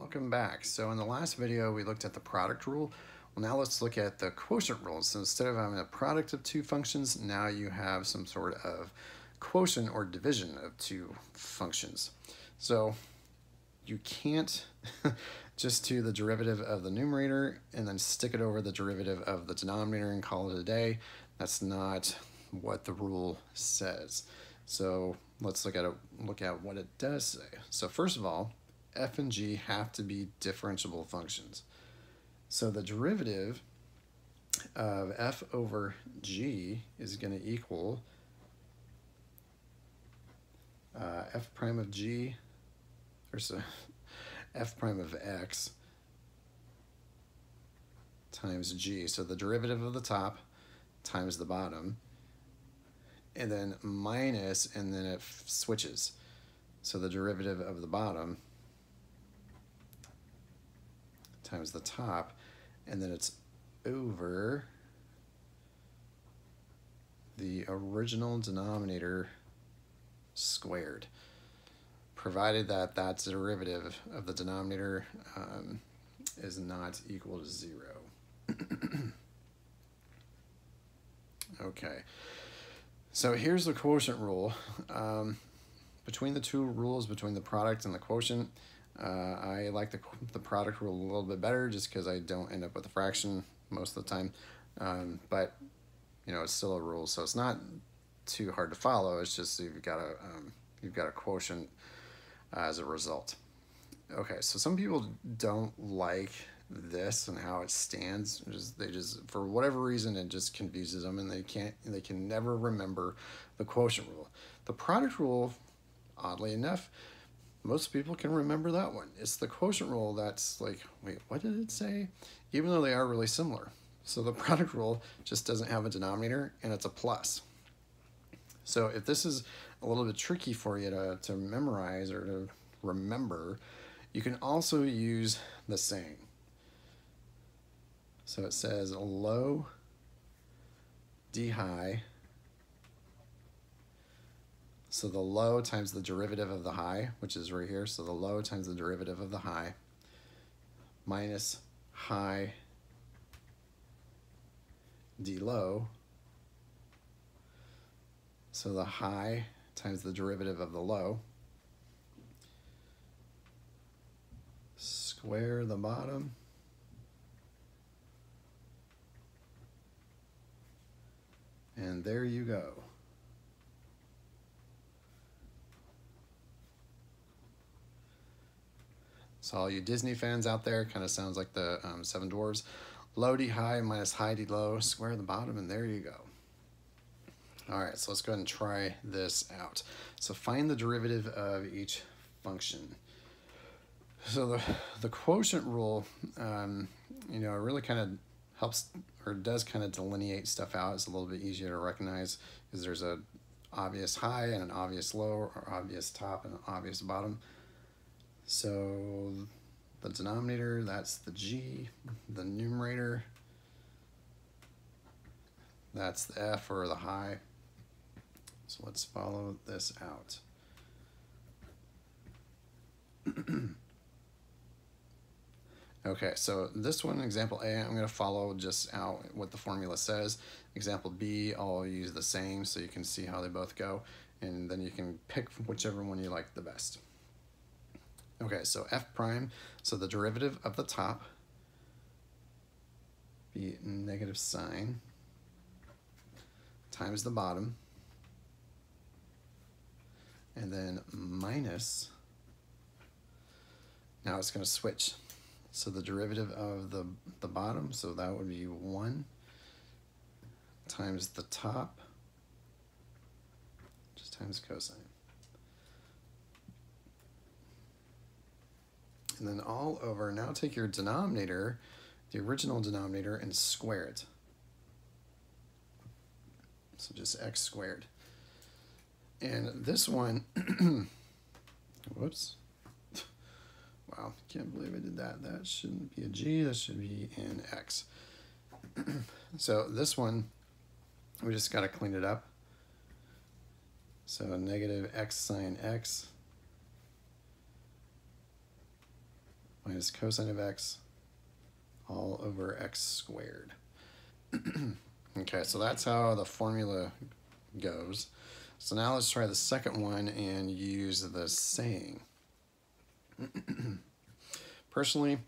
Welcome back. So in the last video, we looked at the product rule. Well, now let's look at the quotient rule. So instead of having a product of two functions, now you have some sort of quotient or division of two functions. So you can't just do the derivative of the numerator and then stick it over the derivative of the denominator and call it a day. That's not what the rule says. So let's look at it, look at what it does say. So first of all, f and g have to be differentiable functions. So the derivative of f over g is going to equal uh, f prime of g, or so f prime of x times g. So the derivative of the top times the bottom, and then minus, and then it switches. So the derivative of the bottom times the top, and then it's over the original denominator squared, provided that that derivative of the denominator um, is not equal to zero. okay, so here's the quotient rule. Um, between the two rules, between the product and the quotient, uh, I like the, the product rule a little bit better just because I don't end up with a fraction most of the time. Um, but, you know, it's still a rule, so it's not too hard to follow. It's just you've got a, um, you've got a quotient as a result. Okay, so some people don't like this and how it stands. Just, they just, for whatever reason, it just confuses them and they can't, they can never remember the quotient rule. The product rule, oddly enough, most people can remember that one. It's the quotient rule that's like, wait, what did it say? Even though they are really similar. So the product rule just doesn't have a denominator and it's a plus. So if this is a little bit tricky for you to, to memorize or to remember, you can also use the saying. So it says low d high so the low times the derivative of the high, which is right here. So the low times the derivative of the high minus high d low. So the high times the derivative of the low. Square the bottom. And there you go. So all you Disney fans out there, kind of sounds like the um, Seven Dwarves. Low D high minus high D low, square the bottom, and there you go. All right, so let's go ahead and try this out. So find the derivative of each function. So the, the quotient rule, um, you know, it really kind of helps or does kind of delineate stuff out. It's a little bit easier to recognize because there's a obvious high and an obvious low or obvious top and an obvious bottom. So the denominator, that's the g, the numerator, that's the f or the high. So let's follow this out. okay, so this one, example A, I'm going to follow just out what the formula says. Example B, I'll use the same so you can see how they both go, and then you can pick whichever one you like the best. Okay, so f prime, so the derivative of the top be negative sine times the bottom and then minus now it's going to switch. So the derivative of the the bottom so that would be 1 times the top just times cosine and then all over, now take your denominator, the original denominator, and square it. So just x squared. And this one, whoops. Wow, can't believe I did that. That shouldn't be a g, that should be an x. so this one, we just got to clean it up. So negative x sine x minus cosine of x all over x squared. okay, so that's how the formula goes. So now let's try the second one and use the saying. Personally,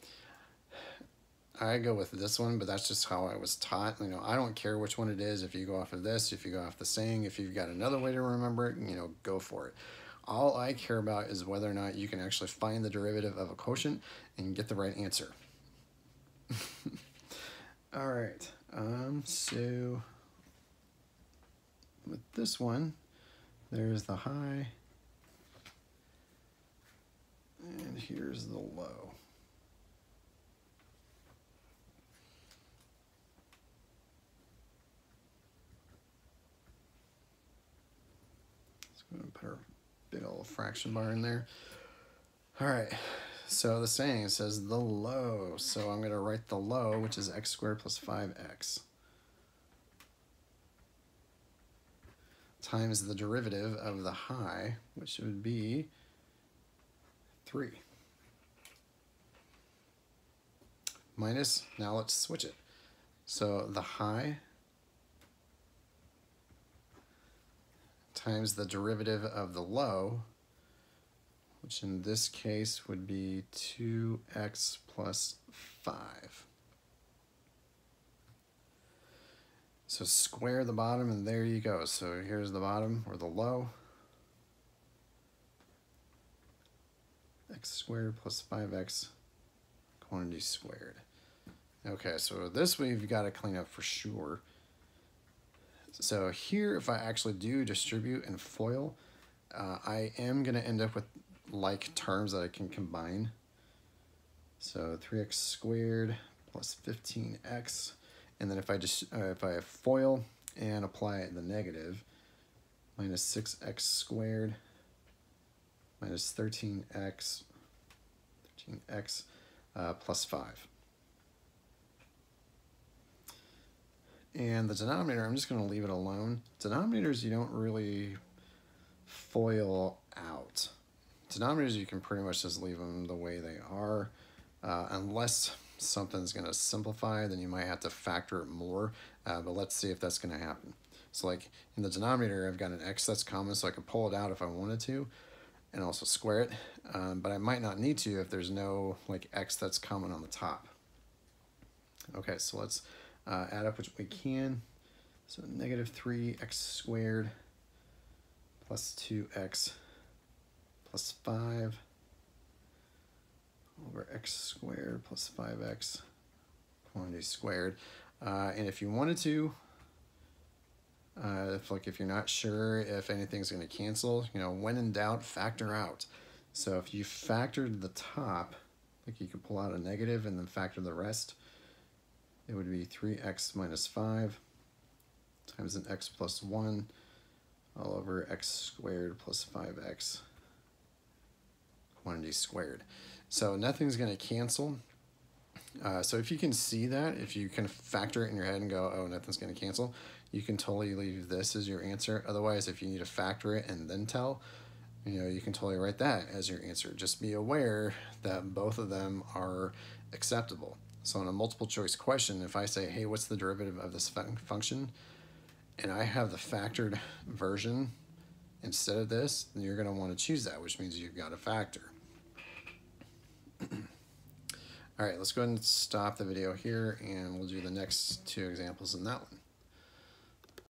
I go with this one, but that's just how I was taught. You know, I don't care which one it is. If you go off of this, if you go off the saying, if you've got another way to remember it, you know, go for it. All I care about is whether or not you can actually find the derivative of a quotient and get the right answer. All right, um, so with this one, there's the high, and here's the low. I'm going to put our big old fraction bar in there. All right, so the saying says the low. So I'm going to write the low, which is x squared plus 5x. times the derivative of the high, which would be 3. Minus, now let's switch it. So the high times the derivative of the low, which in this case would be 2x plus 5. So square the bottom and there you go. So here's the bottom or the low. x squared plus 5x quantity squared. Okay, so this we've got to clean up for sure. So here, if I actually do distribute and FOIL, uh, I am going to end up with like terms that I can combine. So 3x squared plus 15x and then if I just uh, if I FOIL and apply the negative, minus 6x squared minus 13x, 13x uh, plus 5. And the denominator, I'm just going to leave it alone. Denominators, you don't really FOIL out. Denominators, you can pretty much just leave them the way they are, uh, unless something's going to simplify, then you might have to factor it more, uh, but let's see if that's going to happen. So like in the denominator, I've got an x that's common, so I can pull it out if I wanted to, and also square it, um, but I might not need to if there's no like x that's common on the top. Okay, so let's uh, add up which we can. So negative 3x squared plus 2x plus 5 over x squared plus 5x quantity squared. Uh, and if you wanted to, uh, if like if you're not sure if anything's going to cancel, you know, when in doubt, factor out. So if you factored the top, like you could pull out a negative and then factor the rest, it would be 3x minus 5 times an x plus 1 all over x squared plus 5x quantity squared. So nothing's going to cancel. Uh, so if you can see that, if you can factor it in your head and go, oh, nothing's going to cancel, you can totally leave this as your answer. Otherwise, if you need to factor it and then tell, you know, you can totally write that as your answer. Just be aware that both of them are acceptable. So in a multiple choice question, if I say, hey, what's the derivative of this fun function? And I have the factored version instead of this, then you're going to want to choose that, which means you've got a factor. All right, let's go ahead and stop the video here and we'll do the next two examples in that one.